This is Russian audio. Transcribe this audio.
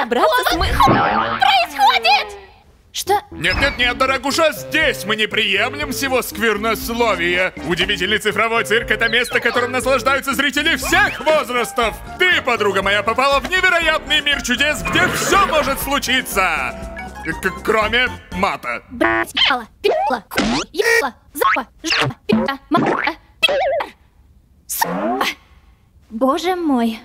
собраться с мы... происходит? Что? Нет-нет-нет, дорогуша, здесь мы не приемлем всего сквернословия. Удивительный цифровой цирк — это место, которым наслаждаются зрители всех возрастов. Ты, подруга моя, попала в невероятный мир чудес, где все может случиться. Э, к- кроме мата. Блять, ела, пила, ела, запа, жопа, пила, мата. Боже мой.